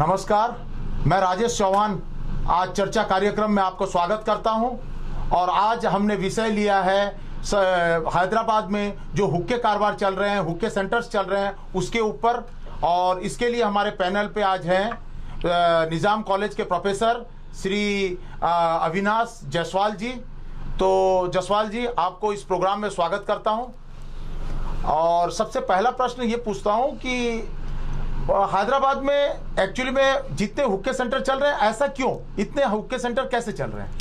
नमस्कार, मैं राजेश चौहान। आज चर्चा कार्यक्रम में आपको स्वागत करता हूँ। और आज हमने विषय लिया है हैदराबाद में जो हुक्के कारोबार चल रहे हैं, हुक्के सेंटर्स चल रहे हैं, उसके ऊपर। और इसके लिए हमारे पैनल पे आज हैं निज़ाम कॉलेज के प्रोफेसर श्री अविनाश जायसवाल जी। तो जायसवाल जी, आपको इस प्रोग्राम में स्वागत करता हूँ। और सबसे पहला प्रश्न ये पूछता हूँ कि हैदराबाद में एक्चुअली में जितने हुक्के सेंटर चल रहे हैं ऐसा क्यों? इतने हुक्के सेंटर कैसे चल रहे हैं?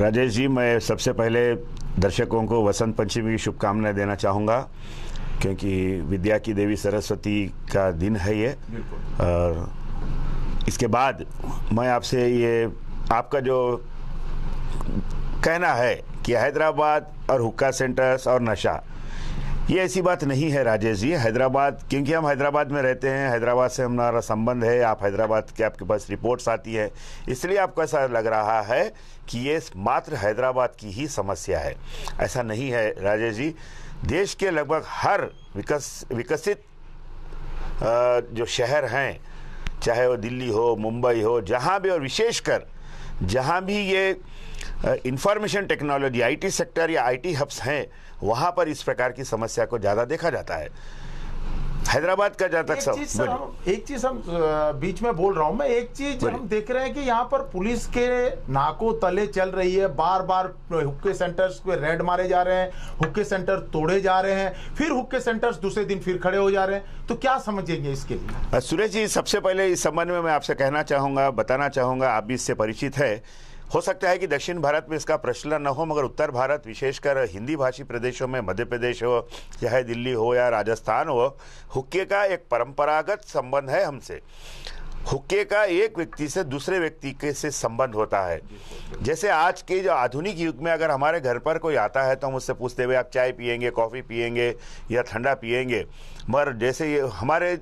राजेश जी मैं सबसे पहले दर्शकों को वसंत पंचमी की शुभकामनाएँ देना चाहूँगा क्योंकि विद्या की देवी सरस्वती का दिन है ये। और इसके बाद मैं आपसे ये आपका जो कहना है कि हैदराबाद और हुक्का सेंटर्स और नशा ये ऐसी बात नहीं है राजेश जी, हैदराबाद, क्योंकि हम हैदराबाद में रहते हैं, हैदराबाद से हमारा संबंध है, आप हैदराबाद के आपके पास रिपोर्ट्स आती है, इसलिए आपको ऐसा लग रहा है कि ये मात्र हैदराबाद की ही समस्या है। ऐसा नहीं है राजेश जी, देश के लगभग हर विकस, विकसित जो शहर हैं, चाहे वो दिल्ली हो, मुंबई हो, जहाँ भी, और विशेषकर जहाँ भी ये इंफॉर्मेशन टेक्नोलॉजी आईटी सेक्टर या आईटी हब्स हैं वहाँ पर इस प्रकार की समस्या को ज़्यादा देखा जाता है। हैदराबाद का जहाँ तक सब चीज़ एक चीज़ हम बीच में बोल रहा हूँ मैं एक चीज़ हम देख रहे हैं कि यहाँ पर पुलिस के नाकों तले चल रही है बार बार हुक्के सेंटर्स पे रेड मारे जा रहे हैं हुक्के सेंटर तोड़े जा रहे हैं फिर हुक्के सेंटर्स दूसरे दिन फिर खड़े हो जा रहे हैं। तो क्या समझेंगे इसके लिए? सुरेश जी सबसे पहले इस संबंध में मैं आपसे कहना चाहूँगा बताना चाहूँगा आप भी इससे परिचित है। हो सकता है कि दक्षिण भारत में इसका प्रचलन न हो, मगर उत्तर भारत, विशेषकर हिंदी भाषी प्रदेशों में मध्य प्रदेश हो, चाहे दिल्ली हो या राजस्थान हो, हुक्के का एक परंपरागत संबंध है हमसे। हुक्के का एक व्यक्ति से दूसरे व्यक्ति के से संबंध होता है। जैसे आज के जो आधुनिक युग में अगर हमारे घर पर कोई आता है तो हम उससे पूछते हुए आप चाय पियेंगे कॉफ़ी पियेंगे या ठंडा पियेंगे मगर जैसे ये हमारे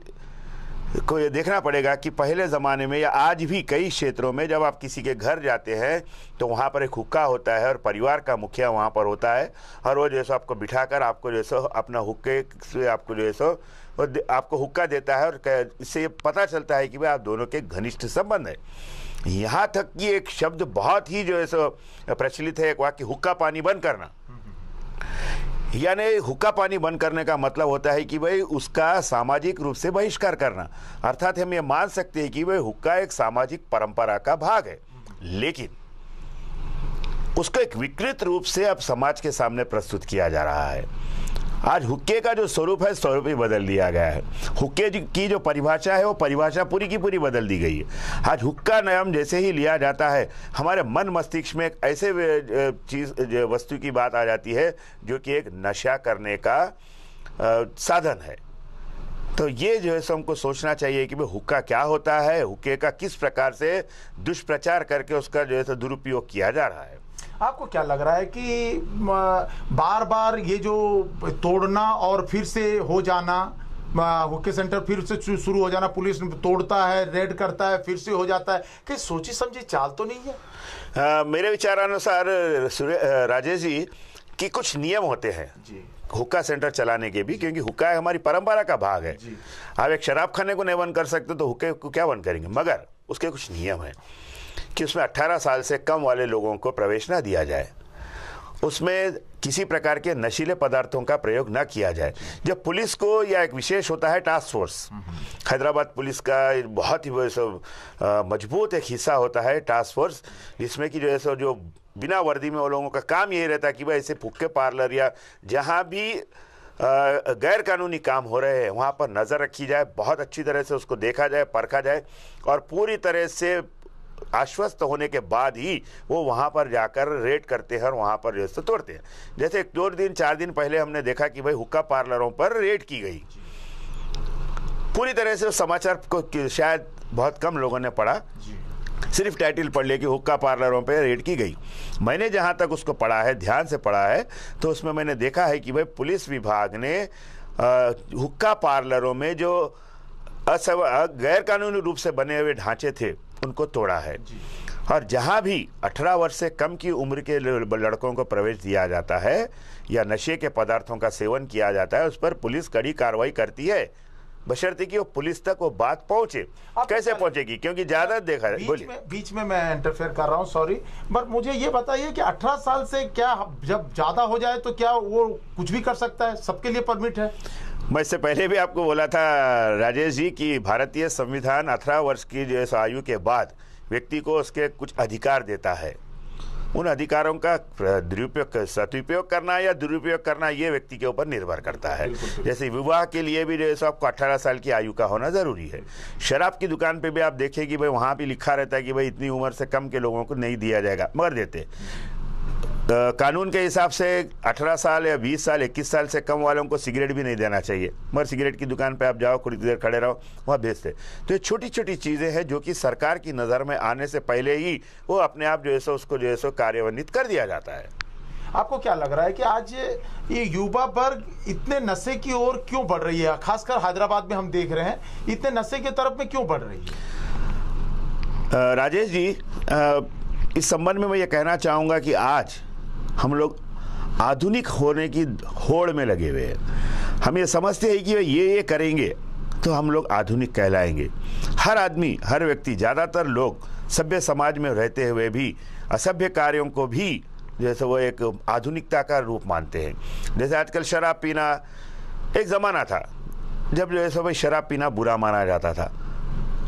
को ये देखना पड़ेगा कि पहले ज़माने में या आज भी कई क्षेत्रों में जब आप किसी के घर जाते हैं तो वहाँ पर एक हुक्का होता है और परिवार का मुखिया वहाँ पर होता है। और वो जैसो आपको बिठाकर आपको जैसो अपना हुक्के से आपको जैसो वो आपको हुक्का देता है और इससे पता चलता है कि भाई आप दोनों के घनिष्ठ संबंध है। यहाँ तक कि एक शब्द बहुत ही जो है सो प्रचलित है, एक वाक्य हुक्का पानी बंद करना। यानी हुक्का पानी बंद करने का मतलब होता है कि भाई उसका सामाजिक रूप से बहिष्कार करना। अर्थात हम ये मान सकते हैं कि भाई हुक्का एक सामाजिक परंपरा का भाग है। लेकिन उसको एक विकृत रूप से अब समाज के सामने प्रस्तुत किया जा रहा है। आज हुक्के का जो स्वरूप है, स्वरूप ही बदल दिया गया है। हुक्के की जो परिभाषा है, वो परिभाषा पूरी की पूरी बदल दी गई है। आज हुक्का नियम जैसे ही लिया जाता है, हमारे मन मस्तिष्क में एक ऐसे चीज़ वस्तु की बात आ जाती है, जो कि एक नशा करने का साधन है। तो ये जो है, सो हमको सोचना चाहिए कि भाई हुक्का क्या होता है, हुक्के का किस प्रकार से दुष्प्रचार करके उसका जो है, सो दुरुपयोग किया जा रहा है। आपको क्या लग रहा है कि बार बार ये जो तोड़ना और फिर से हो जाना हुक्के सेंटर फिर से शुरू हो जाना पुलिस तोड़ता है रेड करता है फिर से हो जाता है कि सोची समझी चाल तो नहीं है? आ, मेरे विचारानुसार राजेश जी कि कुछ नियम होते हैं हुक्का सेंटर चलाने के भी क्योंकि हुक्का हमारी परंपरा का भाग है। आप एक शराब खाने को नहीं बंद कर सकते तो हुक्के को क्या बंद करेंगे? मगर उसके कुछ नियम हैं। कि उसमें 18 साल से कम वाले लोगों को प्रवेश ना दिया जाए। उसमें किसी प्रकार के नशीले पदार्थों का प्रयोग न किया जाए। जब पुलिस को या एक विशेष होता है टास्क फोर्स हैदराबाद पुलिस का बहुत ही मज़बूत एक हिस्सा होता है टास्क फोर्स जिसमें कि जो है सो, जो बिना वर्दी में वो लोगों का काम यही रहता है कि भाई ऐसे फुक्के पार्लर या जहाँ भी गैर कानूनी काम हो रहे हैं, वहाँ पर नज़र रखी जाए, बहुत अच्छी तरह से उसको देखा जाए, परखा जाए और पूरी तरह से आश्वस्त होने के बाद ही वो वहाँ पर जाकर रेड करते हैं और वहाँ पर जो तोड़ते हैं। जैसे एक दो दिन चार दिन पहले हमने देखा कि भाई हुक्का पार्लरों पर रेड की गई। पूरी तरह से समाचार को शायद बहुत कम लोगों ने पढ़ा। सिर्फ़ टाइटल पढ़ लिया कि हुक्का पार्लरों पर रेड की गई। मैंने जहाँ तक उसको पढ़ा है ध्यान से पढ़ा है तो उसमें मैंने देखा है कि भाई पुलिस विभाग ने हुक्का पार्लरों में जो असव गैर कानूनी रूप से बने हुए ढांचे थे उनको तोड़ा है। और जहाँ भी 18 वर्ष से कम की उम्र के लड़कों को प्रवेश दिया जाता है या नशे के पदार्थों का सेवन किया जाता है उस पर पुलिस कड़ी कार्रवाई करती है। बशर्ते कि वो पुलिस तक वो बात पहुँचे। कैसे पहुंचेगी? क्योंकि ज़्यादा देखा है। बीच में बीच में मैं इंटरफेयर कर रहा हूँ सॉरी बट मुझे ये बताइए कि 18 साल से क्या जब ज़्यादा हो जाए तो क्या वो कुछ भी कर सकता है? सबके लिए परमिट है। मैं इससे पहले भी आपको बोला था राजेश जी कि भारतीय संविधान अठारह वर्ष की जो है आयु के बाद व्यक्ति को उसके कुछ अधिकार देता है। उन अधिकारों का दुरुपयोग सदुपयोग करना या दुरुपयोग करना ये व्यक्ति के ऊपर निर्भर करता है। जैसे विवाह के लिए भी जो जैसे आपको 18 साल की आयु का होना ज़रूरी है। शराब की दुकान पे भी आप देखें कि भाई वहाँ भी लिखा रहता है कि भाई इतनी उम्र से कम के लोगों को नहीं दिया जाएगा मगर देते कानून के हिसाब से 18 साल या 20 साल 21 साल से कम वालों को सिगरेट भी नहीं देना चाहिए। मगर सिगरेट की दुकान पे आप जाओ थोड़ी देर खड़े रहो वहाँ बेचते तो ये छोटी छोटी चीज़ें हैं जो कि सरकार की नज़र में आने से पहले ही वो अपने आप जो है सो उसको जो है सो कार्यान्वित कर दिया जाता है। आपको क्या लग रहा है कि आज ये युवा वर्ग इतने नशे की ओर क्यों बढ़ रही है? खासकर हैदराबाद में हम देख रहे हैं इतने नशे की तरफ़ में क्यों बढ़ रही है? राजेश जी इस संबंध में मैं ये कहना चाहूँगा कि आज हम लोग आधुनिक होने की होड़ में लगे हुए हैं। हम ये समझते हैं कि ये ये करेंगे तो हम लोग आधुनिक कहलाएँगे। हर आदमी, हर व्यक्ति, ज़्यादातर लोग सभ्य समाज में रहते हुए भी, असभ्य कार्यों को भी, जैसे वो एक आधुनिकता का रूप मानते हैं। जैसे आजकल शराब पीना एक ज़माना था, जब जो है सो भाई शराब पीना बुरा माना जाता था।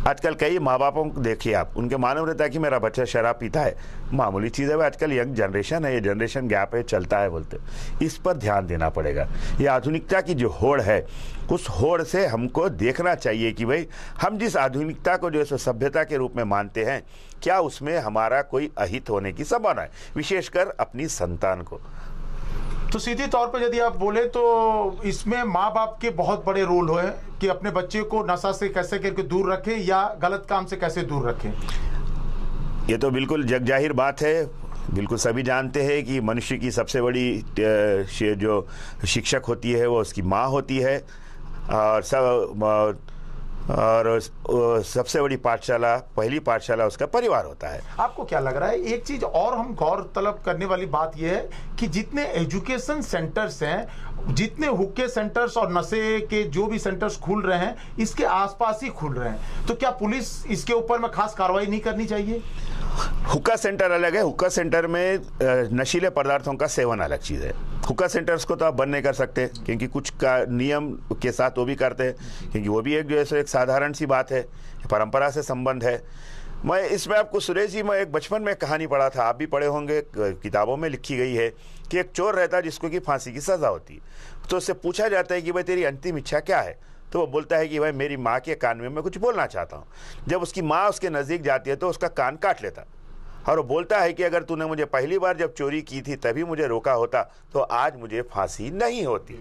आजकल कई माँ बापों को देखिए आप, उनके मानव रहता है कि मेरा बच्चा शराब पीता है। मामूली चीज़ है, आजकल यंग जनरेशन है, ये जनरेशन गैप है, चलता है बोलते। इस पर ध्यान देना पड़ेगा। ये आधुनिकता की जो होड़ है, उस होड़ से हमको देखना चाहिए कि भाई, हम जिस आधुनिकता को जो है सभ्यता के रूप में मानते हैं, क्या उसमें हमारा कोई अहित होने की संभावना है? विशेषकर अपनी संतान को। तो सीधे तौर पर यदि आप बोले तो इसमें माँ बाप के बहुत बड़े रोल हुए कि अपने बच्चे को नशा से कैसे करके दूर रखें या गलत काम से कैसे दूर रखें। ये तो बिल्कुल जग ज़ाहिर बात है। बिल्कुल सभी जानते हैं कि मनुष्य की सबसे बड़ी जो शिक्षक होती है, वो उसकी माँ होती है। और सब और सबसे बड़ी पाठशाला, पहली पाठशाला उसका परिवार होता है। आपको क्या लग रहा है? एक चीज़ और हम गौर तलब करने वाली बात यह है कि जितने एजुकेशन सेंटर्स हैं, जितने हुक्के सेंटर्स और नशे के जो भी सेंटर्स खुल रहे हैं, इसके आसपास ही खुल रहे हैं। तो क्या पुलिस इसके ऊपर में खास कार्रवाई नहीं करनी चाहिए? हुक्का सेंटर अलग है। हुक्का सेंटर में नशीले पदार्थों का सेवन अलग चीज़ है। हुक्का सेंटर्स को तो आप बंद नहीं कर सकते, क्योंकि कुछ का नियम के साथ वो भी करते हैं, क्योंकि वो भी एक जो है सो एक साधारण सी बात है, परंपरा से संबंध है। मैं इसमें आपको सुरेश जी, मैं एक बचपन में कहानी पढ़ा था, आप भी पढ़े होंगे किताबों में लिखी गई है, कि एक चोर रहता है जिसको कि फांसी की सज़ा होती है। तो उससे पूछा जाता है कि भाई तेरी अंतिम इच्छा क्या है? तो वो बोलता है कि भाई मेरी माँ के कान में मैं कुछ बोलना चाहता हूँ। जब उसकी माँ उसके नज़दीक जाती है तो उसका कान काट लेता। और वो बोलता है कि अगर तूने मुझे पहली बार जब चोरी की थी तभी मुझे रोका होता तो आज मुझे फांसी नहीं होती।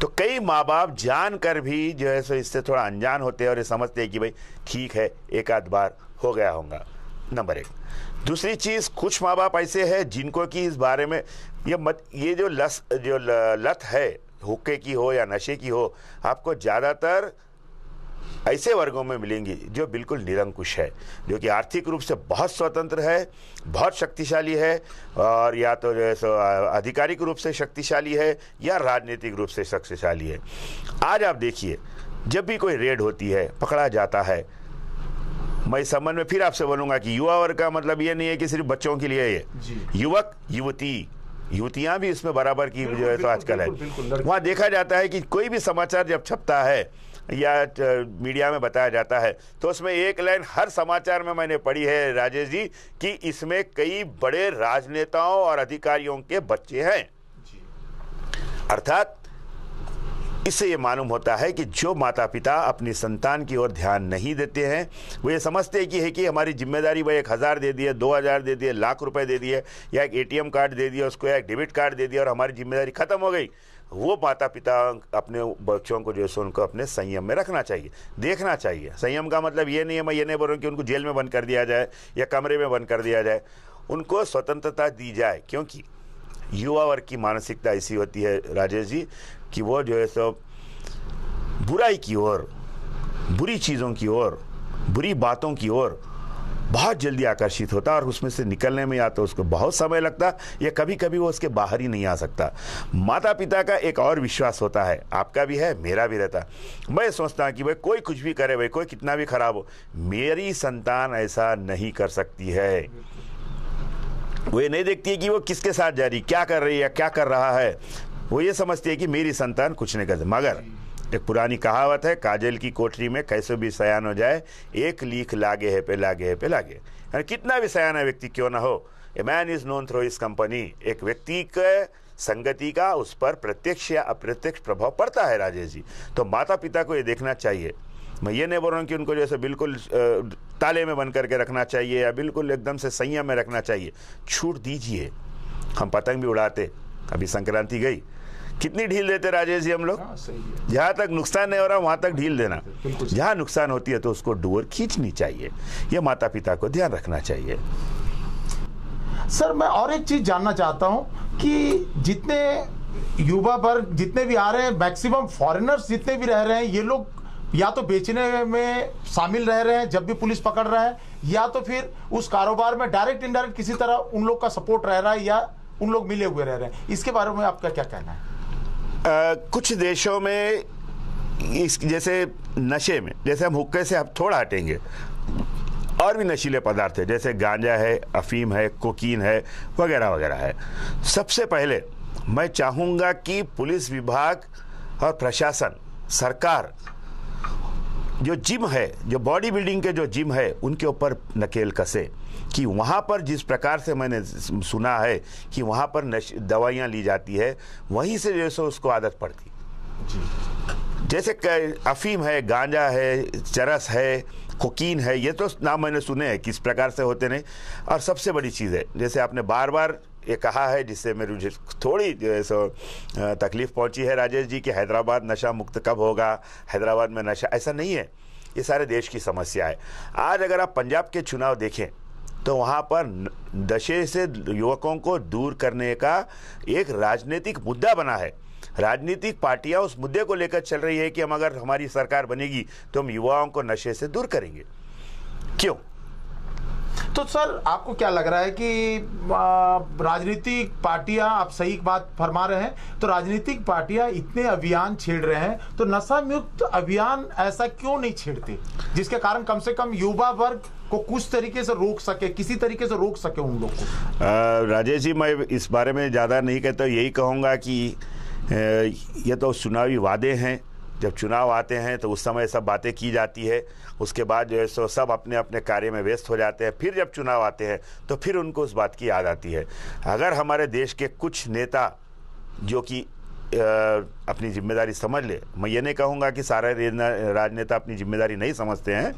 तो कई माँ बाप जान कर भी जो है सो इससे थोड़ा अनजान होते हैं और ये समझते हैं कि भाई ठीक है, एक आध बार हो गया होगा। नंबर एक। दूसरी चीज़, कुछ माँ बाप ऐसे हैं जिनको कि इस बारे में ये मत, ये जो लस, जो लत है हुक्के की हो या नशे की हो आपको ज़्यादातर ऐसे वर्गों में मिलेंगी जो बिल्कुल निरंकुश है जो कि आर्थिक रूप से बहुत स्वतंत्र है बहुत शक्तिशाली है और या तो जो है आधिकारिक रूप से शक्तिशाली है या राजनीतिक रूप से शक्तिशाली है। आज आप देखिए जब भी कोई रेड होती है पकड़ा जाता है मैं इस संबंध में फिर आपसे बोलूँगा कि युवा वर्ग का मतलब ये नहीं है कि सिर्फ़ बच्चों के लिए ये। युवक युवती युवतियाँ भी इसमें बराबर की जो है तो आजकल है। वहाँ देखा जाता है कि कोई भी समाचार जब छपता है या मीडिया में बताया जाता है तो उसमें एक लाइन हर समाचार में मैंने पढ़ी है राजेश जी कि इसमें कई बड़े राजनेताओं और अधिकारियों के बच्चे हैं। अर्थात इससे ये मालूम होता है कि जो माता पिता अपनी संतान की ओर ध्यान नहीं देते हैं, वो ये समझते हैं कि है कि हमारी ज़िम्मेदारी वह एक हज़ार दे दिए, दो हज़ार दे दिए, लाख रुपए दे दिए, या एक एटीएम कार्ड दे दिया, उसको या एक डेबिट कार्ड दे दिया और हमारी ज़िम्मेदारी खत्म हो गई। वो माता पिता अपने बच्चों को जो है उनको अपने संयम में रखना चाहिए, देखना चाहिए। संयम का मतलब ये नहीं है, मैं ये नहीं बोल रहा हूँ कि उनको जेल में बंद कर दिया जाए या कमरे में बंद कर दिया जाए। उनको स्वतंत्रता दी जाए, क्योंकि युवा वर्ग की मानसिकता ऐसी होती है, राजेश जी कि वो जो है सो बुराई की ओर, बुरी चीज़ों की ओर, बुरी बातों की ओर बहुत जल्दी आकर्षित होता और उसमें से निकलने में या तो उसको बहुत समय लगता या कभी कभी वो उसके बाहर ही नहीं आ सकता। माता पिता का एक और विश्वास होता है, आपका भी है, मेरा भी रहता। मैं सोचता हूँ कि भाई कोई कुछ भी करे भाई, कोई कितना भी खराब हो, मेरी संतान ऐसा नहीं कर सकती है। वो ये नहीं देखती है कि वो किसके साथ जा रही क्या कर रही है, क्या कर रहा है। वो ये समझती है कि मेरी संतान कुछ नहीं कर मगर, एक पुरानी कहावत है, काजल की कोठरी में कैसे भी सयान हो जाए, एक लीख लागे है पे लागे है पे लागे। यानी कितना भी सयाना व्यक्ति, क्यों ना हो? A man is known through इस कंपनी एक व्यक्ति के संगति का उस पर प्रत्यक्ष या अप्रत्यक्ष प्रभाव पड़ता है, राजेश जी। तो माता पिता को ये देखना चाहिए। मैं ये नहीं बोल रहा हूँ कि उनको जैसे बिल्कुल ताले में बंद करके रखना चाहिए या बिल्कुल एकदम से संयम में रखना चाहिए। छूट दीजिए। हम पतंग भी उड़ाते। अभी संक्रांति गई। कितनी ढील देते राजेश जी हम लोग? हाँ, जहाँ तक नुकसान नहीं हो रहा वहाँ तक ढील देना। जहाँ नुकसान होती है तो उसको डोर खींचनी चाहिए। यह माता पिता को ध्यान रखना चाहिए। सर मैं और एक चीज़ जानना चाहता हूँ कि जितने युवा वर्ग जितने भी आ रहे हैं मैक्सिमम फॉरेनर्स जितने भी रह रहे हैं ये लोग या तो बेचने में शामिल रह रहे हैं जब भी पुलिस पकड़ रहा है या तो फिर उस कारोबार में डायरेक्ट इनडायरेक्ट किसी तरह उन लोग का सपोर्ट रह रहा है या उन लोग मिले हुए रह रहे हैं। इसके बारे में आपका क्या कहना है? कुछ देशों में इस, जैसे नशे में, जैसे हम हुक्के से अब थोड़ा हटेंगे, और भी नशीले पदार्थ है, जैसे गांजा है, अफीम है, कोकीन है, वगैरह वगैरह है। सबसे पहले मैं चाहूँगा कि पुलिस विभाग और प्रशासन, सरकार, जो जिम है, जो बॉडी बिल्डिंग के जो जिम है, उनके ऊपर नकेल कसे। कि वहाँ पर जिस प्रकार से मैंने सुना है कि वहाँ पर दवाइयाँ ली जाती है वहीं से जैसे उसको आदत पड़ती। जैसे अफीम है गांजा है चरस है कोकीन है ये तो नाम मैंने सुने हैं किस प्रकार से होते नहीं। और सबसे बड़ी चीज़ है जैसे आपने बार बार ये कहा है जिससे मेरी मुझे थोड़ी जो है सो तकलीफ़ पहुँची है राजेश जी कि हैदराबाद नशा मुक्त कब होगा हैदराबाद में नशा ऐसा नहीं है। ये सारे देश की समस्या है। आज अगर आप पंजाब के चुनाव देखें तो वहाँ पर नशे से युवकों को दूर करने का एक राजनीतिक मुद्दा बना है। राजनीतिक पार्टियाँ उस मुद्दे को लेकर चल रही है कि हम अगर हमारी सरकार बनेगी तो हम युवाओं को नशे से दूर करेंगे। क्यों? तो सर, आपको क्या लग रहा है कि राजनीतिक पार्टियाँ, आप सही बात फरमा रहे हैं तो राजनीतिक पार्टियाँ इतने अभियान छेड़ रहे हैं तो नशा मुक्त अभियान ऐसा क्यों नहीं छेड़ते? जिसके कारण कम से कम युवा वर्ग को कुछ तरीके से रोक सके, किसी तरीके से रोक सके उन लोग को? राजेश जी, मैं इस बारे में ज़्यादा नहीं कहता, यही कहूँगा कि ये तो चुनावी वादे हैं। जब चुनाव आते हैं तो उस समय सब बातें की जाती है। उसके बाद जो है, सो सब अपने अपने कार्य में व्यस्त हो जाते हैं। फिर जब चुनाव आते हैं तो फिर उनको उस बात की याद आती है। अगर हमारे देश के कुछ नेता, जो कि अपनी ज़िम्मेदारी समझ ले। मैं ये नहीं कहूँगा कि सारे राजनेता अपनी ज़िम्मेदारी नहीं समझते हैं,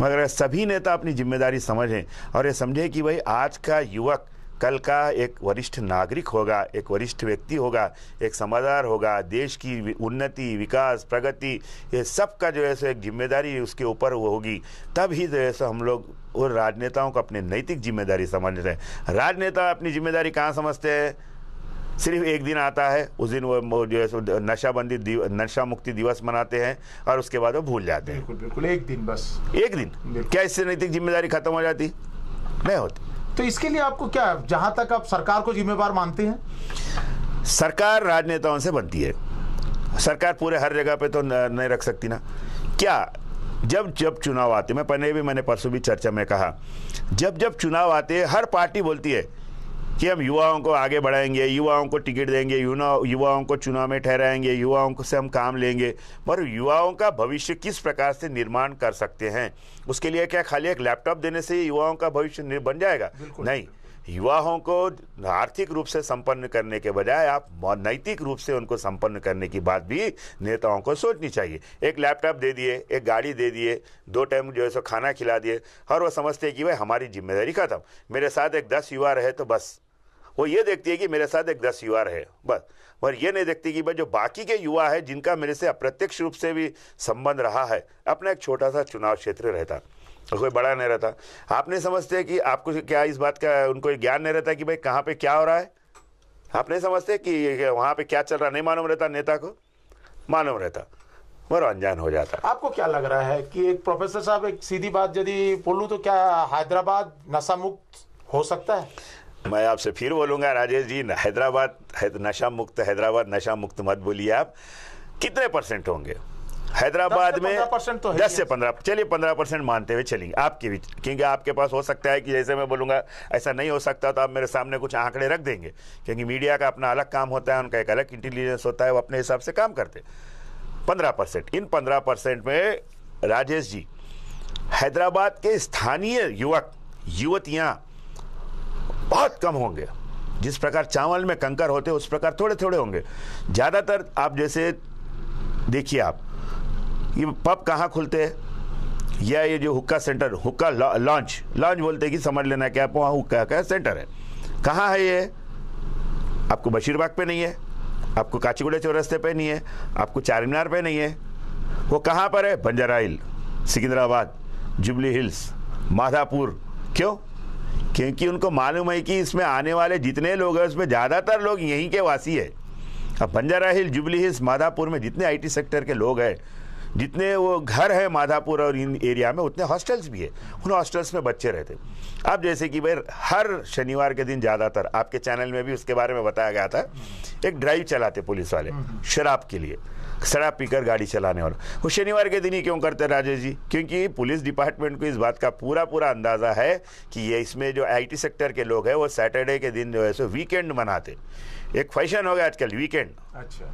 मगर सभी नेता अपनी ज़िम्मेदारी समझें और ये समझें कि भाई आज का युवक, कल का एक वरिष्ठ नागरिक होगा, एक वरिष्ठ व्यक्ति होगा, एक समझदार होगा, देश की उन्नति, विकास, प्रगति, ये सब का जो है सो एक ज़िम्मेदारी उसके ऊपर वो होगी तब ही जो है सो हम लोग और राजनेताओं को अपनी नैतिक ज़िम्मेदारी समझ रहे हैं। राजनेता अपनी ज़िम्मेदारी कहाँ समझते हैं? सिर्फ़ एक दिन आता है उस दिन वो जो है नशाबंदी नशा मुक्ति दिवस मनाते हैं और उसके बाद वो भूल जाते हैं। बिल्कुल बिल्कुल एक दिन बस। एक दिन? क्या इससे नैतिक ज़िम्मेदारी खत्म हो जाती? नहीं होती। तो इसके लिए आपको क्या जहाँ तक आप सरकार को जिम्मेवार मानते हैं? सरकार राजनेताओं से बनती है। सरकार पूरे हर जगह पे तो नहीं रख सकती ना। क्या जब जब चुनाव आते मैं पहले भी मैंने परसों भी चर्चा में कहा जब जब चुनाव आते हर पार्टी बोलती है कि हम युवाओं को आगे बढ़ाएँगे युवाओं को टिकट देंगे युवाओं को चुनाव में ठहराएँगे युवाओं को से हम काम लेंगे। पर युवाओं का भविष्य किस प्रकार से निर्माण कर सकते हैं? उसके लिए क्या खाली एक लैपटॉप देने से युवाओं का भविष्य बन जाएगा? नहीं। युवाओं को आर्थिक रूप से संपन्न करने के बजाय आप नैतिक रूप से उनको संपन्न करने की बात भी नेताओं को सोचनी चाहिए। एक लैपटॉप दे दिए एक गाड़ी दे दिए दो टाइम जो है सो खाना खिला दिए। और वो समझते हैं कि भाई हमारी ज़िम्मेदारी खत्म। मेरे साथ एक दस युवा रहे तो बस। वो ये देखती है कि मेरे साथ एक दस युवा रहे, बस। और ये नहीं देखती कि भाई जो बाकी के युवा है, जिनका मेरे से अप्रत्यक्ष रूप से भी संबंध रहा है, अपना एक छोटा सा चुनाव क्षेत्र रहता और कोई बड़ा नहीं रहता। आप नहीं समझते कि आपको क्या इस बात का, उनको ज्ञान नहीं रहता कि भाई कहाँ पे क्या हो रहा है? आप नहीं समझते कि वहाँ पे क्या चल रहा नहीं मालूम रहता नेता को। मालूम रहता मगर अनजान हो जाता। है आपको क्या लग रहा है कि एक प्रोफेसर साहब, एक सीधी बात यदि बोलूँ तो क्या हैदराबाद नशा मुक्त हो सकता है? मैं आपसे फिर बोलूँगा राजेश जी हैदराबाद है, नशा मुक्त हैदराबाद नशा मुक्त मत बोलिए आप। कितने परसेंट होंगे? हैदराबाद में 15% तो है दस से पंद्रह चलिए पंद्रह परसेंट मानते हुए चलेंगे आपके भी क्योंकि आपके पास हो सकता है कि जैसे मैं बोलूँगा ऐसा नहीं हो सकता तो आप मेरे सामने कुछ आंकड़े रख देंगे। क्योंकि मीडिया का अपना अलग काम होता है उनका एक अलग इंटेलिजेंस होता है वो अपने हिसाब से काम करते पंद्रह परसेंट इन पंद्रह परसेंट में राजेश जी हैदराबाद के स्थानीय युवक युवतियाँ बहुत कम होंगे। जिस प्रकार चावल में कंकर होते, उस प्रकार थोड़े थोड़े होंगे। ज़्यादातर आप जैसे देखिए आप, ये पब कहाँ खुलते हैं? या ये जो हुक्का सेंटर, हुक्का लॉन्च लॉन्च बोलते हैं कि समझ लेना क्या वहाँ हुक्का का सेंटर है। कहाँ है ये? आपको बशीरबाग पे नहीं है, आपको काचीगुड़े चौरस्ते पे नहीं है, आपको चार मीनार पे नहीं है। वो कहाँ पर है? Banjara Hill, Secunderabad, Jubilee Hills, Madhapur. क्यों? क्योंकि उनको मालूम है कि इसमें आने वाले जितने लोग हैं, उसमें ज़्यादातर लोग यहीं के वासी है। अब बंजारा हिल, जुबली हिल्स, माधापुर में जितने आईटी सेक्टर के लोग हैं, जितने वो घर है माधापुर और इन एरिया में, उतने हॉस्टल्स भी है। उन हॉस्टल्स में बच्चे रहते अब जैसे कि भाई, हर शनिवार के दिन ज़्यादातर, आपके चैनल में भी उसके बारे में बताया गया था, एक ड्राइव चलाते पुलिस वाले, शराब के लिए। शराब पीकर गाड़ी चलाने वाला। वो शनिवार के दिन ही क्यों करते राजेश जी? क्योंकि पुलिस डिपार्टमेंट को इस बात का पूरा पूरा अंदाज़ा है कि ये इसमें जो आईटी सेक्टर के लोग हैं वो सैटरडे के दिन जो है सो वीकेंड मनाते एक फ़ैशन हो गया आजकल वीकेंड। अच्छा।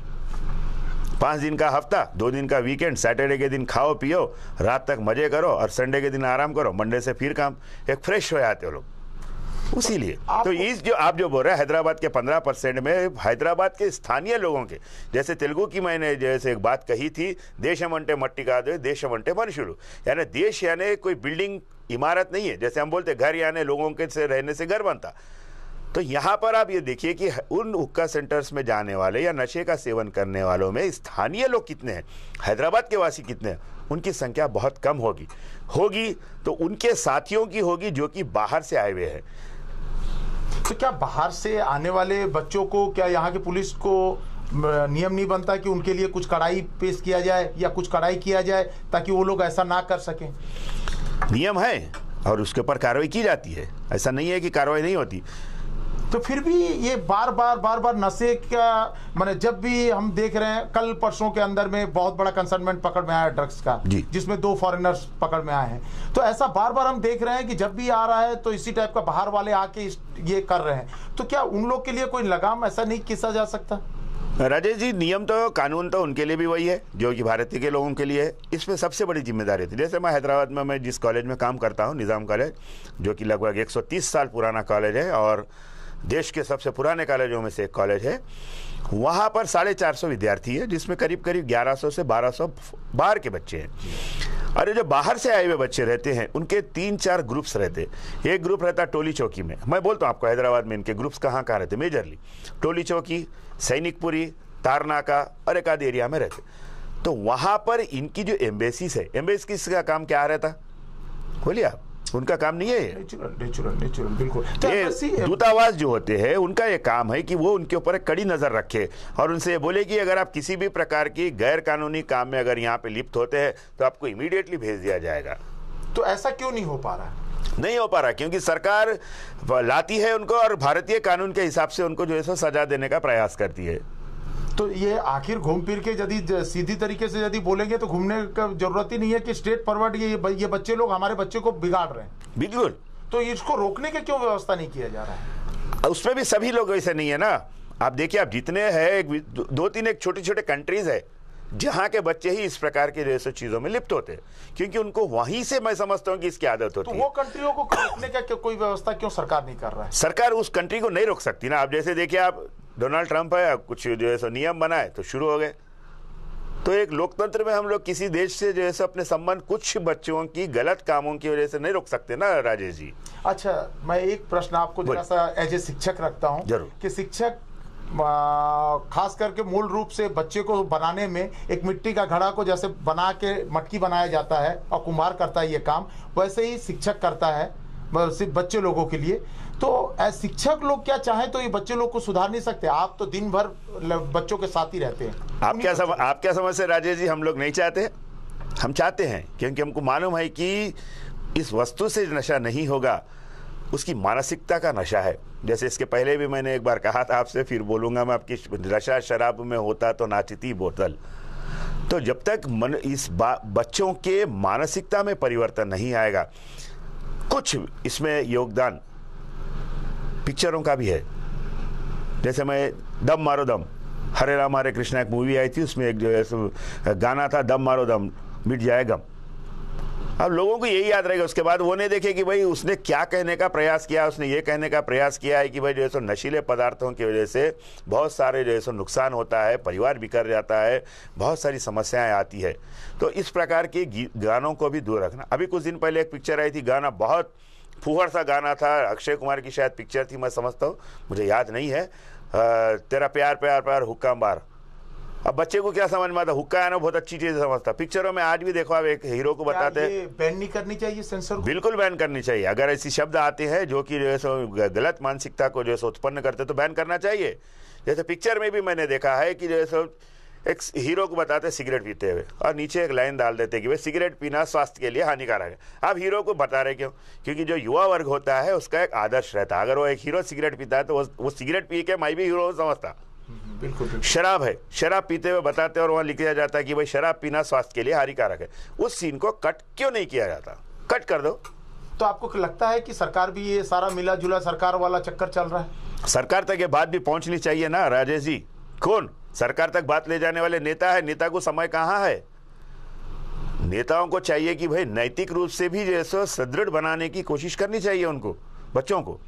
पाँच दिन का हफ़्ता दो दिन का वीकेंड सैटरडे के दिन खाओ पियो रात तक मज़े करो और संडे के दिन आराम करो मंडे से फिर काम। एक फ्रेश हो जाते हो लोग। उसीलिए। तो इस जो आप जो बोल रहे हैं हैदराबाद के पंद्रह परसेंट में हैदराबाद के स्थानीय लोगों के जैसे तेलुगु की मैंने जैसे एक बात कही थी देशम अंटे मट्टी का दे देशम अंटे मनुष्युलु यानी देश यानी कोई बिल्डिंग इमारत नहीं है जैसे हम बोलते घर यानी लोगों के से रहने से घर बनता। तो यहाँ पर आप ये देखिए कि उन हुक्का सेंटर्स में जाने वाले या नशे का सेवन करने वालों में स्थानीय लोग कितने हैं हैदराबाद के वासी कितने हैं उनकी संख्या बहुत कम होगी। होगी तो उनके साथियों की होगी जो कि बाहर से आए हुए हैं। तो क्या बाहर से आने वाले बच्चों को क्या यहाँ की पुलिस को नियम नहीं बनता कि उनके लिए कुछ कड़ाई पेश किया जाए या कुछ कड़ाई किया जाए ताकि वो लोग ऐसा ना कर सकें? नियम है और उसके ऊपर कार्रवाई की जाती है। ऐसा नहीं है कि कार्रवाई नहीं होती। तो फिर भी ये बार बार बार बार नशे का मैंने जब भी हम देख रहे हैं कल परसों के अंदर में बहुत बड़ा कंसर्नमेंट पकड़ में आया ड्रग्स का जिसमें दो फॉरेनर्स पकड़ में आए हैं। तो ऐसा बार बार हम देख रहे हैं कि जब भी आ रहा है तो इसी टाइप का बाहर वाले आके ये कर रहे हैं। तो क्या उन लोग के लिए कोई लगाम ऐसा नहीं किसा जा सकता? राजेश जी नियम तो कानून तो उनके लिए भी वही है जो कि भारतीय के लोगों के लिए है। इसमें सबसे बड़ी ज़िम्मेदारी थी जैसे मैं हैदराबाद में मैं जिस कॉलेज में काम करता हूँ निज़ाम कॉलेज जो कि लगभग 130 साल पुराना कॉलेज है और देश के सबसे पुराने कॉलेजों में से एक कॉलेज है। वहाँ पर साढ़े चार सौ विद्यार्थी है, जिसमें करीब करीब 1100 से बारह सौ बाहर के बच्चे हैं। और जो बाहर से आए हुए बच्चे रहते हैं, उनके तीन चार ग्रुप्स रहते हैं। एक ग्रुप रहता टोली चौकी में। मैं बोलता हूँ आपको, हैदराबाद में इनके ग्रुप्स कहाँ कहाँ रहते मेजरली टोली चौकी, सैनिकपुरी, तारनाका और एक आध एरिया में रहते तो वहाँ पर इनकी जो एम्बेसीज है एम्बेसी का काम क्या रहता? बोलिए आप। उनका काम नहीं है नेचुरल नेचुरल नेचुरल बिल्कुल। तो ये दूतावास जो होते हैं उनका ये काम है कि वो उनके ऊपर एक कड़ी नज़र रखे और उनसे ये बोले कि अगर आप किसी भी प्रकार की गैर कानूनी काम में अगर यहाँ पे लिप्त होते हैं तो आपको इमीडिएटली भेज दिया जाएगा। तो ऐसा क्यों नहीं हो पा रहा है? नहीं हो पा रहा क्योंकि सरकार लाती है उनको और भारतीय कानून के हिसाब से उनको जो है सो सजा देने का प्रयास करती है। तो ये आखिर घूम फिर के यदि सीधी तरीके से यदि बोलेंगे तो घूमने का ज़रूरत ही नहीं है कि स्टेट फॉरवर्ड ये ये बच्चे लोग हमारे बच्चे को बिगाड़ रहे हैं। बिल्कुल। तो इसको रोकने के क्यों व्यवस्था नहीं किया जा रहा है? उसमें भी सभी लोग वैसे नहीं है ना। आप देखिए आप जितने हैं एक दो, तीन एक छोटे छोटे कंट्रीज़ है जहाँ के बच्चे ही इस प्रकार के जैसे चीज़ों में लिप्त होते हैं। क्योंकि उनको वहीं से मैं समझता हूँ कि इसकी आदत होती तो होती वो कंट्रियों को रोकने का कोई व्यवस्था क्यों सरकार नहीं कर रहा है? सरकार उस कंट्री को नहीं रोक सकती ना। आप जैसे देखिए आप डोनाल्ड ट्रंप है कुछ जो है सो नियम बनाए तो शुरू हो गए। तो एक लोकतंत्र में हम लोग किसी देश से जो है सो अपने संबंध कुछ बच्चों की गलत कामों की वजह से नहीं रोक सकते ना राजेश जी? अच्छा मैं एक प्रश्न आपको जरा सा एज ए शिक्षक रखता हूँ ज़रूर। कि शिक्षक खास करके मूल रूप से बच्चे को बनाने में एक मिट्टी का घड़ा को जैसे बना के मटकी बनाया जाता है और कुम्हार करता है ये काम वैसे ही शिक्षक करता है सिर्फ़ बच्चे लोगों के लिए। तो शिक्षक लोग क्या चाहें तो ये बच्चे लोग को सुधार नहीं सकते? आप तो दिन भर बच्चों के साथ ही रहते हैं। आप क्या सम, आप क्या समझते राजेश जी हम लोग नहीं चाहते? हम चाहते हैं क्योंकि हमको मालूम है कि इस वस्तु से नशा नहीं होगा उसकी मानसिकता का नशा है। जैसे इसके पहले भी मैंने एक बार कहा था आपसे फिर बोलूँगा मैं आपकी नशा शराब में होता तो नाचती बोतल। तो जब तक मन इस बच्चों के मानसिकता में परिवर्तन नहीं आएगा कुछ इसमें योगदान पिक्चरों का भी है। जैसे मैं दम मारो दम, हरे राम हरे कृष्णा एक मूवी आई थी, उसमें एक जो है गाना था दम मारो दम, मिट जाए गम अब लोगों को यही याद रहेगा, उसके बाद वो नहीं देखे कि भाई उसने क्या कहने का प्रयास किया, उसने ये कहने का प्रयास किया है कि भाई जो है सो, नशीले पदार्थों की वजह से बहुत सारे जो है सो, नुकसान होता है, परिवार बिखर जाता है, बहुत सारी समस्याएँ आती है। तो इस प्रकार के गानों को भी दूर रखना। अभी कुछ दिन पहले एक पिक्चर आई थी, गाना बहुत फूहड़ सा गाना था अक्षय कुमार की शायद पिक्चर थी मैं समझता हूँ मुझे याद नहीं है। तेरा प्यार प्यार प्यार हुक्का मार। अब बच्चे को क्या समझ में आता? हुक्का है ना बहुत अच्छी चीज़ समझता पिक्चरों में आज भी देखो आप एक हीरो को बताते हैं। बैन नहीं करनी चाहिए सेंसर को? बिल्कुल बैन करनी चाहिए। अगर ऐसी शब्द आते हैं जो कि जो है सो गलत मानसिकता को जो है सो उत्पन्न करते तो बैन करना चाहिए। जैसे पिक्चर में भी मैंने देखा है कि जो है सो एक हीरो को बताते सिगरेट पीते हुए। और नीचे एक लाइन डाल देते कि भाई सिगरेट पीना स्वास्थ्य के लिए हानिकारक है। आप हीरो को बता रहे क्यों? क्योंकि जो युवा वर्ग होता है उसका एक आदर्श रहता है। अगर वो एक हीरो सिगरेट पीता है तो वो, वो सिगरेट पी के मैं भी हीरो समझता। बिल्कुल शराब है। शराब पीते हुए बताते और वहाँ लिखा जाता है कि भाई शराब पीना स्वास्थ्य के लिए हानिकारक है। उस सीन को कट क्यों नहीं किया जाता? कट कर दो। तो आपको लगता है कि सरकार भी ये सारा मिला जुला सरकार वाला चक्कर चल रहा है? सरकार तक ये बात भी पहुंचनी चाहिए ना राजेश जी? कौन? सरकार तक बात ले जाने वाले नेता है। नेता को समय कहाँ है? नेताओं को चाहिए कि भाई नैतिक रूप से भी जैसे सुदृढ़ बनाने की कोशिश करनी चाहिए उनको बच्चों को।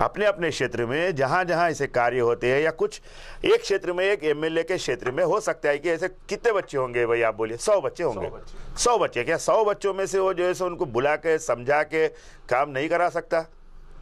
अपने अपने क्षेत्र में जहाँ जहाँ ऐसे कार्य होते हैं या कुछ एक क्षेत्र में एक एमएलए के क्षेत्र में हो सकता है कि ऐसे कितने बच्चे होंगे भाई आप बोलिए सौ बच्चे होंगे। सौ बच्चे क्या सौ बच्चों में से वो जो है सो उनको बुला के समझा के काम नहीं करा सकता?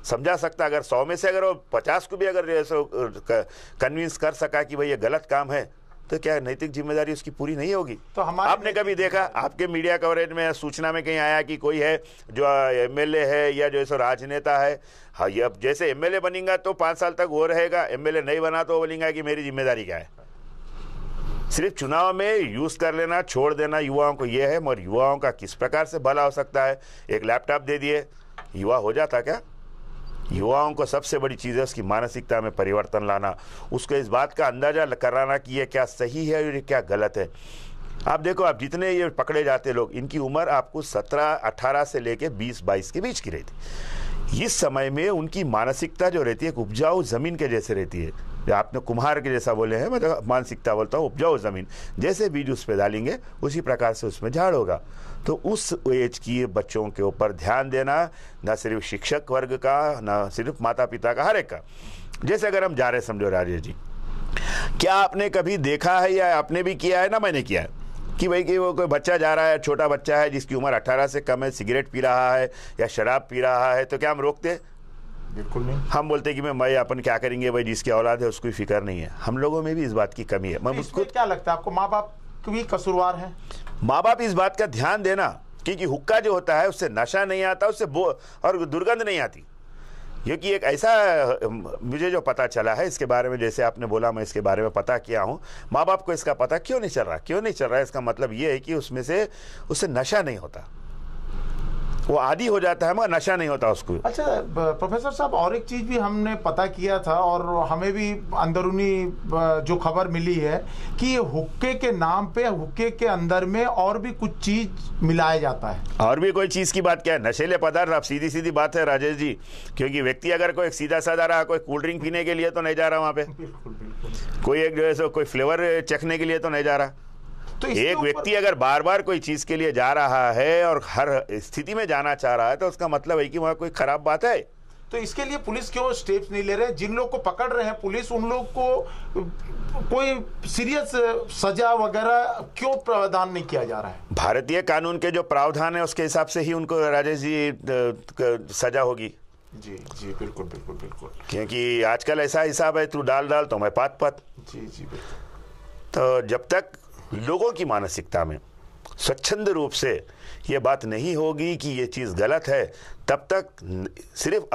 समझा सकता अगर सौ में से अगर वो पचास को भी अगर कन्विंस कर सका कि भाई ये गलत काम है तो क्या नैतिक ज़िम्मेदारी उसकी पूरी नहीं होगी? तो हमारी आपने कभी देखा आपके मीडिया कवरेज में सूचना में कहीं आया कि कोई है जो एमएलए है या जो सो राजनेता है? हाँ ये अब जैसे एमएलए बनेगा तो पाँच साल तक वो रहेगा एमएलए नहीं बना तो वो बोलेगा कि मेरी ज़िम्मेदारी क्या है? सिर्फ़ चुनाव में यूज़ कर लेना छोड़ देना युवाओं को ये है मगर युवाओं का किस प्रकार से भला हो सकता है? एक लैपटॉप दे दिए युवा हो जाता क्या? युवाओं को सबसे बड़ी चीज़ है उसकी मानसिकता में परिवर्तन लाना, उसको इस बात का अंदाज़ा कराना कि यह क्या सही है और क्या गलत है। आप देखो, आप जितने ये पकड़े जाते लोग, इनकी उम्र आपको 17 18 से लेके 20 22 के बीच की रहती इस समय में उनकी मानसिकता जो रहती है एक उपजाऊ ज़मीन के जैसे रहती है। आपने कुम्हार के जैसा बोले हैं मतलब मानसिकता बोलता हूँ, उपजाऊ ज़मीन। जैसे बीज उस पर डालेंगे, उसी प्रकार से उसमें झाड़ होगा। तो उस एज की बच्चों के ऊपर ध्यान देना न सिर्फ़ शिक्षक वर्ग का न सिर्फ़ माता पिता का हर एक का। जैसे अगर हम जा रहे समझो राजेश जी। क्या आपने कभी देखा है या आपने भी किया है? ना मैंने किया है। कि भाई कि वो कोई बच्चा जा रहा है छोटा बच्चा है जिसकी उम्र 18 से कम है सिगरेट पी रहा है या शराब पी रहा है तो क्या हम रोकते हैं? बिल्कुल नहीं। हम बोलते कि मैं मैं अपन क्या करेंगे भाई जिसकी औलाद है उसको फ़िक्र नहीं है। हम लोगों में भी इस बात की कमी है। मैं तो उसको क्या लगता है? आपको माँ बाप भी कसूरवार हैं? माँ बाप इस बात का ध्यान देना क्योंकि हुक्का जो होता है, उससे नशा नहीं आता, उससे बो, और दुर्गंध नहीं आती। क्योंकि एक ऐसा मुझे जो पता चला है, इसके बारे में जैसे आपने बोला, मैं इसके बारे में पता किया हूँ। माँ बाप को इसका पता क्यों नहीं चल रहा? क्यों नहीं चल रहा? इसका मतलब ये है कि उसमें से, उससे नशा नहीं होता। वो आदि हो जाता है मगर नशा नहीं होता उसको। अच्छा प्रोफेसर साहब और एक चीज़ भी हमने पता किया था और हमें भी अंदरूनी जो खबर मिली है कि हुक्के के नाम पे हुक्के के अंदर में और भी कुछ चीज़ मिलाया जाता है। और भी कोई चीज़ की बात क्या है? नशेले पदार्थ अब सीधी सीधी बात है राजेश जी क्योंकि व्यक्ति अगर कोई सीधा साधा रहा कोई कोल्ड ड्रिंक पीने के लिए तो नहीं जा रहा वहाँ पे। कोई एक जो है सो कोई फ्लेवर चखने के लिए तो नहीं जा रहा। तो एक व्यक्ति अगर बार बार कोई चीज़ के लिए जा रहा है और हर स्थिति में जाना चाह रहा है तो उसका मतलब है कि वहाँ कोई खराब बात है। तो इसके लिए पुलिस क्यों स्टेप्स नहीं ले रहे। जिन लोग को पकड़ रहे हैं पुलिस उन लोग को कोई सीरियस सजा वगैरह क्यों प्रदान नहीं किया जा रहा है? भारतीय कानून के जो प्रावधान है उसके हिसाब से ही उनको राजेश जी सजा होगी। जी जी बिल्कुल बिल्कुल बिल्कुल। क्योंकि आजकल ऐसा हिसाब है तू डाल डाल तो मैं पात पात जी जी बिल्कुल। तो जब तक लोगों की मानसिकता में स्वच्छंद रूप से ये बात नहीं होगी कि ये चीज़ गलत है तब तक सिर्फ़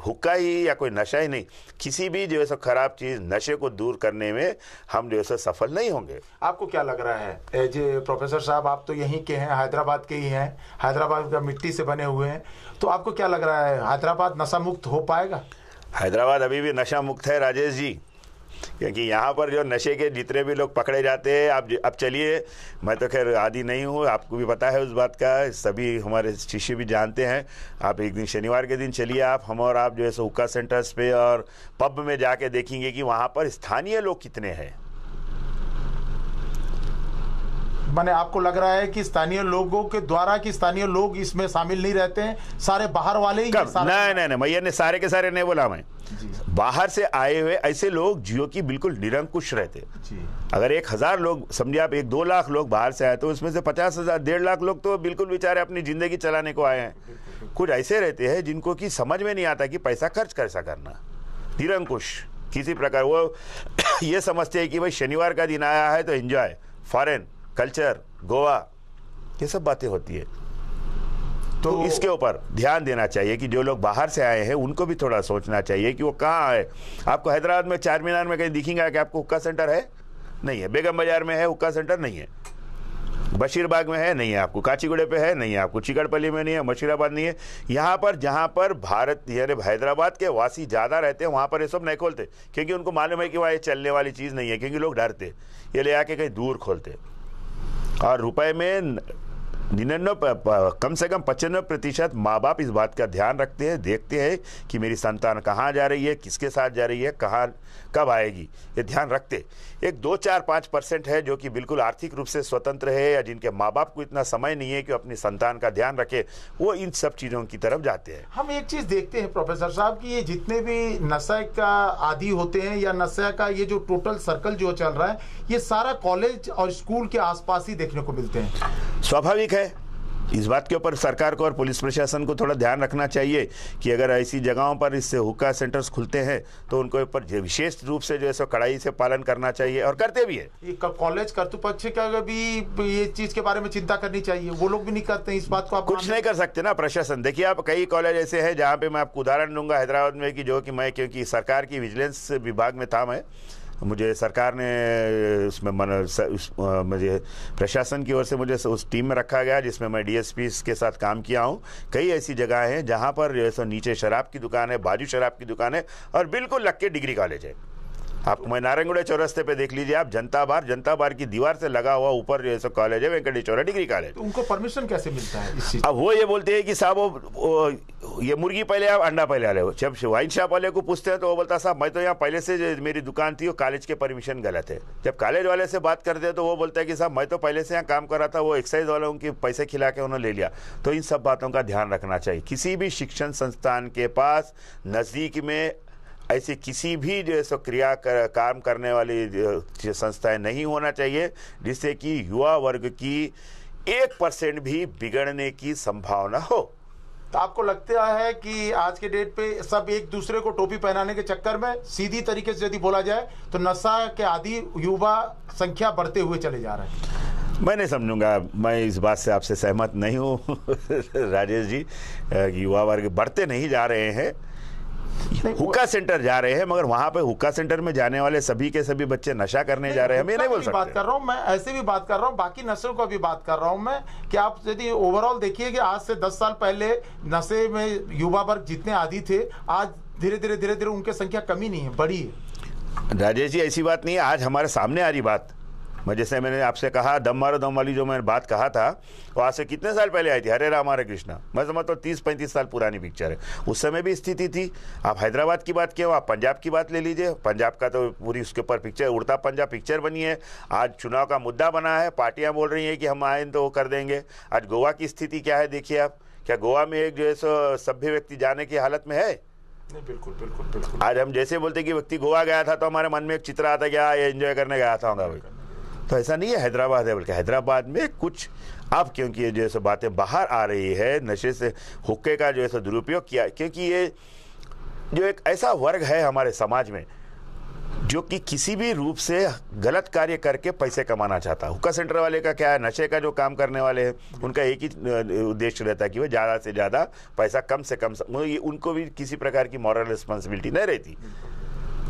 हुक्का ही या कोई नशा ही नहीं किसी भी जो है सो खराब चीज़ नशे को दूर करने में हम जो है सो सफल नहीं होंगे। आपको क्या लग रहा है? जी प्रोफेसर साहब आप तो यहीं के हैं हैदराबाद के ही हैं हैदराबाद का मिट्टी से बने हुए हैं तो आपको क्या लग रहा है हैदराबाद नशा मुक्त हो पाएगा? हैदराबाद अभी भी नशा मुक्त है राजेश जी। क्योंकि यहाँ पर जो नशे के जितने भी लोग पकड़े जाते हैं, आप अब चलिए। मैं तो खैर आदि नहीं हूँ, आपको भी पता है उस बात का, सभी हमारे शिष्य भी जानते हैं। आप एक दिन शनिवार के दिन चलिए, आप, हम और आप जो है सो हुक्का सेंटर्स पे और पब में जाके देखेंगे कि वहाँ पर स्थानीय लोग कितने हैं। मैंने आपको लग रहा है कि स्थानीय लोगों के द्वारा कि स्थानीय लोग इसमें शामिल नहीं रहते हैं? सारे बाहर वाले ही नहीं नहीं नहीं भैया ने सारे के सारे नहीं बोला मैं। बाहर से आए हुए ऐसे लोग जियो की बिल्कुल निरंकुश रहते अगर एक हज़ार लोग समझे आप एक दो लाख लोग बाहर से आए तो उसमें से पचास हज़ार डेढ़ लाख लोग तो बिल्कुल बेचारे अपनी ज़िंदगी चलाने को आए हैं। कुछ ऐसे रहते हैं जिनको की समझ में नहीं आता कि पैसा खर्च कैसा करना। निरंकुश किसी प्रकार वो ये समझते हैं कि भाई शनिवार का दिन आया है तो एंजॉय फॉरेन कल्चर गोवा ये सब बातें होती है। तो, तो इसके ऊपर ध्यान देना चाहिए कि जो लोग बाहर से आए हैं उनको भी थोड़ा सोचना चाहिए कि वो कहाँ आए। आपको हैदराबाद में चार मीनार में कहीं दिखेंगे कि आपको हुक्का सेंटर है? नहीं है। बेगम बाज़ार में है हुक्का सेंटर नहीं है। बशीरबाग में है नहीं है आपको। काचीगुड़े पे है नहीं है आपको। चिकड़पल्ली में नहीं है मशीराबाद नहीं है। यहाँ पर जहाँ पर भारत यानी हैदराबाद के वासी ज़्यादा रहते हैं वहाँ पर ये सब नहीं खोलते। क्योंकि उनको मालूम है कि वहाँ ये चलने वाली चीज़ नहीं है क्योंकि लोग डरते। ये ले आके कहीं दूर खोलते। और रुपए में निन्यानवे कम से कम पचानवे प्रतिशत माँ बाप इस बात का ध्यान रखते हैं देखते हैं कि मेरी संतान कहाँ जा रही है किसके साथ जा रही है कहाँ कब आएगी। ये ध्यान रखते एक दो चार पाँच परसेंट है जो कि बिल्कुल आर्थिक रूप से स्वतंत्र है या जिनके माँ बाप को इतना समय नहीं है कि अपनी संतान का ध्यान रखे वो इन सब चीज़ों की तरफ़ जाते हैं। हम एक चीज़ देखते हैं प्रोफेसर साहब कि ये जितने भी नशे का आदि होते हैं या नशे का ये जो टोटल सर्कल जो चल रहा है ये सारा कॉलेज और स्कूल के आसपास ही देखने को मिलते हैं। स्वाभाविक है इस बात के ऊपर सरकार को और पुलिस प्रशासन को थोड़ा ध्यान रखना चाहिए कि अगर ऐसी जगहों पर इससे हुक्का सेंटर्स खुलते हैं तो उनको ऊपर विशेष रूप से जो है सो कड़ाई से पालन करना चाहिए और करते भी है। कॉलेज कर्तुपक्ष का भी ये चीज़ के बारे में चिंता करनी चाहिए। वो लोग भी नहीं करते इस बात को आप कुछ नहीं कर सकते ना प्रशासन। देखिए आप कई कॉलेज ऐसे हैं जहाँ पे मैं आपको उदाहरण दूँगा हैदराबाद में कि जो कि मैं क्योंकि सरकार की विजिलेंस विभाग में था मैं मुझे सरकार ने उसमें मन उस, मुझे प्रशासन की ओर से मुझे उस टीम में रखा गया जिसमें मैं डीएसपी के साथ काम किया हूँ। कई ऐसी जगह हैं जहाँ पर जो है नीचे शराब की दुकान है बाजू शराब की दुकान है और बिल्कुल लक्के डिग्री कॉलेज है। आप मैं नारायणगुड़े चौरस्ते पे देख लीजिए आप जनता बार जनता बार की दीवार से लगा हुआ ऊपर जो कॉलेज है वेंकटेश्वर डिग्री कॉलेज। तो उनको परमिशन कैसे मिलता है अब वो ये बोलते हैं कि साहब वो, ये मुर्गी पहले आप अंडा पहले वाले हो। जब वाइन शॉप वाले को पूछते हैं तो वो बोलता साहब मैं तो यहाँ पहले से मेरी दुकान थी वो कॉलेज के परमिशन गलत है। जब कॉलेज वाले से बात करते हैं तो वो बोलता है कि साहब मैं तो पहले से यहाँ काम कर रहा था वो एक्साइज वालों की पैसे खिला के उन्होंने ले लिया। तो इन सब बातों का ध्यान रखना चाहिए। किसी भी शिक्षण संस्थान के पास नज़दीक में ऐसी किसी भी जो है सो क्रिया कर, काम करने वाली संस्थाएँ नहीं होना चाहिए जिससे कि युवा वर्ग की एक परसेंट भी बिगड़ने की संभावना हो। तो आपको लगता है कि आज के डेट पे सब एक दूसरे को टोपी पहनाने के चक्कर में सीधी तरीके से यदि बोला जाए तो नशा के आदि युवा संख्या बढ़ते हुए चले जा रहे हैं। मैं नहीं समझूँगा मैं इस बात से आपसे सहमत नहीं हूँ राजेश जी युवा वर्ग बढ़ते नहीं जा रहे हैं। हुक्का सेंटर जा रहे हैं मगर वहाँ पे हुक्का सेंटर में जाने वाले सभी के सभी बच्चे नशा करने जा रहे हैं। मैं नहीं बोल सकता बात कर रहा हूँ मैं ऐसे भी बात कर रहा हूँ बाकी नशे को भी बात कर रहा हूँ मैं कि आप यदि ओवरऑल देखिए कि आज से दस साल पहले नशे में युवा वर्ग जितने आदि थे आज धीरे धीरे धीरे धीरे उनकी संख्या कमी नहीं है बड़ी है। राजेश जी ऐसी बात नहीं है आज हमारे सामने आ रही बात। मैं जैसे मैंने आपसे कहा दम मारो दम वाली जो मैंने बात कहा था वो आज से कितने साल पहले आई थी? हरे राम हरे कृष्णा। मैं समझता हूँ तीस पैंतीस साल पुरानी पिक्चर है। उस समय भी स्थिति थी। आप हैदराबाद की बात किए आप पंजाब की बात ले लीजिए। पंजाब का तो पूरी उसके ऊपर पिक्चर उड़ता पंजाब पिक्चर बनी है। आज चुनाव का मुद्दा बना है। पार्टियाँ बोल रही हैं कि हम आए तो वो कर देंगे। आज गोवा की स्थिति क्या है देखिए आप। क्या गोवा में एक जो है सो सभ्य व्यक्ति जाने की हालत में है? नहीं बिल्कुल बिल्कुल बिल्कुल। आज हम जैसे बोलते कि व्यक्ति गोवा गया था तो हमारे मन में एक चित्र आता क्या एंजॉय करने गया था भाई। तो ऐसा नहीं है हैदराबाद है, बल्कि हैदराबाद में कुछ अब क्योंकि ये जो है बातें बाहर आ रही है, नशे से हुक्के का जो है दुरुपयोग किया, क्योंकि ये जो एक ऐसा वर्ग है हमारे समाज में, जो कि किसी भी रूप से गलत कार्य करके पैसे कमाना चाहता है। हुक्का सेंटर वाले का क्या है, नशे का जो काम करने वाले हैं, उनका एक ही उद्देश्य रहता है कि वो ज़्यादा से ज़्यादा पैसा कम से कम उनको भी किसी प्रकार की मॉरल रिस्पॉन्सिबिलिटी नहीं रहती।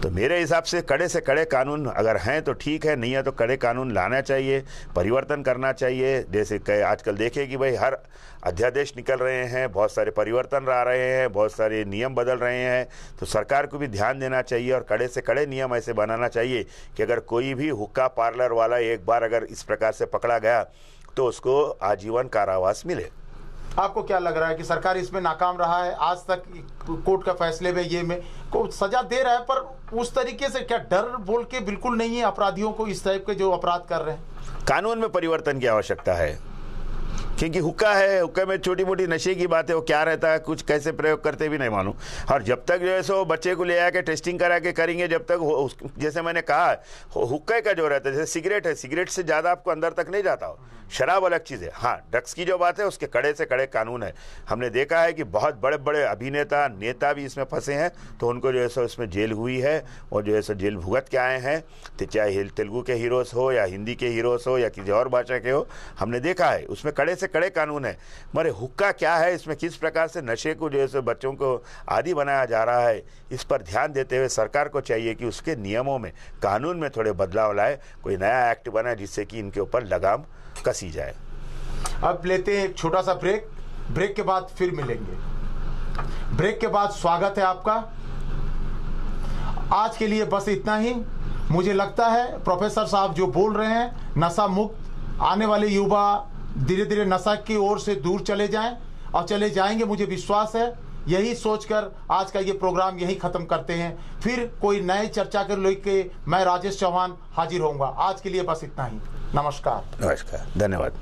तो मेरे हिसाब से कड़े से कड़े कानून अगर हैं तो ठीक है, नहीं है तो कड़े कानून लाना चाहिए, परिवर्तन करना चाहिए। जैसे आजकल देखे कि भाई हर अध्यादेश निकल रहे हैं, बहुत सारे परिवर्तन आ रहे हैं, बहुत सारे नियम बदल रहे हैं तो सरकार को भी ध्यान देना चाहिए और कड़े से कड़े नियम ऐसे बनाना चाहिए कि अगर कोई भी हुक्का पार्लर वाला एक बार अगर इस प्रकार से पकड़ा गया तो उसको आजीवन कारावास मिले। आपको क्या लग रहा है कि सरकार इसमें नाकाम रहा है? आज तक कोर्ट का फैसले में ये में को सजा दे रहा है, पर उस तरीके से क्या डर बोल के बिल्कुल नहीं है अपराधियों को इस टाइप के जो अपराध कर रहे हैं? कानून में परिवर्तन की आवश्यकता है। क्योंकि हुक्का है, हुक्का में छोटी मोटी नशे की बात है वो क्या रहता है, कुछ कैसे प्रयोग करते भी नहीं मालूम। और जब तक जो है सो बच्चे को ले आके टेस्टिंग करा के करेंगे, जब तक जैसे मैंने कहा हुक्का का जो रहता है, जैसे सिगरेट है, सिगरेट से ज़्यादा आपको अंदर तक नहीं जाता हो। शराब अलग चीज़ है। हाँ ड्रग्स की जो बात है, उसके कड़े से कड़े कानून है। हमने देखा है कि बहुत बड़े बड़े अभिनेता, नेता भी इसमें फंसे हैं तो उनको जो है सो इसमें जेल हुई है, और जो है सो जेल भुगत के आए हैं। तो चाहे तेलुगु के हीरोज़ हो, या हिंदी के हीरोज़ हो, या किसी और भाषा के हो, हमने देखा है, उसमें कड़े से कड़े कानून है। मरे हुक्का क्या है? इसमें किस प्रकार से नशे को जो बच्चों को आदि बनाया जा रहा है? इस पर ध्यान देते हुए सरकार को चाहिए कि उसके नियमों में, कानून में थोड़े बदलाव लाए, कोई नया एक्ट बनाए जिससे कि इनके ऊपर लगाम कसी जाए। अब लेते हैं एक छोटा सा ब्रेक। ब्रेक के बाद फिर मिलेंगे। ब्रेक के बाद स्वागत है आपका। आज के लिए बस इतना ही। मुझे लगता है प्रोफेसर साहब जो बोल रहे हैं, नशा मुक्त, आने वाले युवा धीरे धीरे नशा की ओर से दूर चले जाएँ और चले जाएँगे, मुझे विश्वास है। यही सोचकर आज का ये प्रोग्राम यही खत्म करते हैं। फिर कोई नए चर्चा कर लेके मैं राजेश चौहान हाजिर होऊँगा। आज के लिए बस इतना ही। नमस्कार। नमस्कार। धन्यवाद।